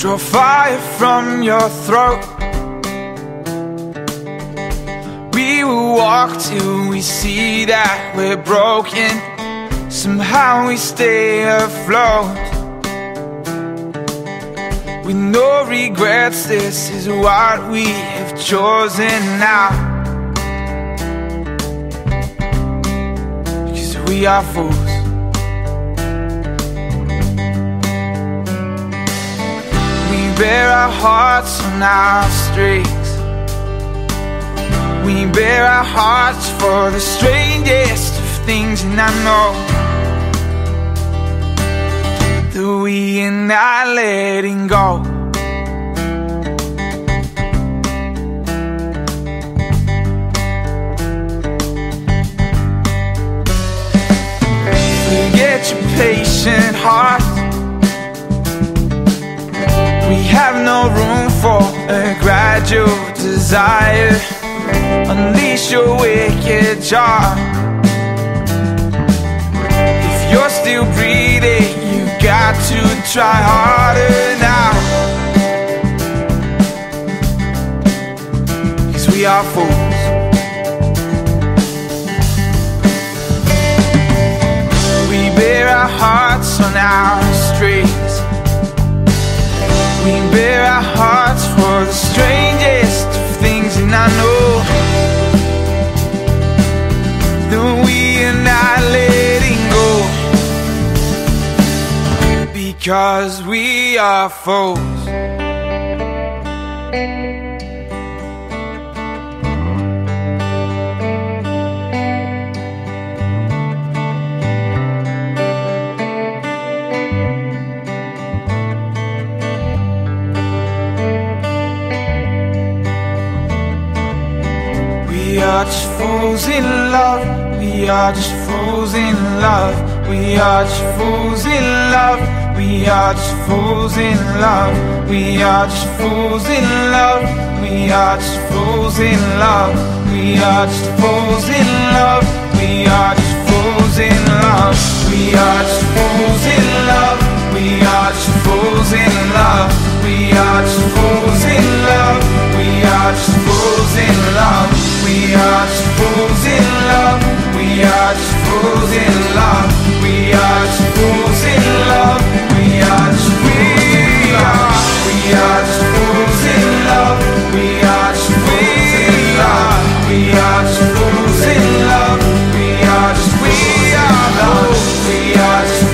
Draw fire from your throat. We will walk till we see that we're broken. Somehow we stay afloat. With no regrets, this is what we have chosen now. Because we are fools bear our hearts on our strings We bear our hearts for the strangest of things And I know That we are not letting go. Forget your patient heart have no room for a gradual desire. Unleash your wicked jar If you're still breathing, you got to try harder now. Cause we are fools. We bear our hearts on our Because we are fools We are just fools in love. We are just fools in love. We are just fools in love. Are just fools in love. We are just fools in love. We are just fools in love. We are just fools in love. We are just fools in love. We are just fools in love.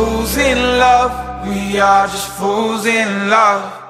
fools in love. We are just fools in love.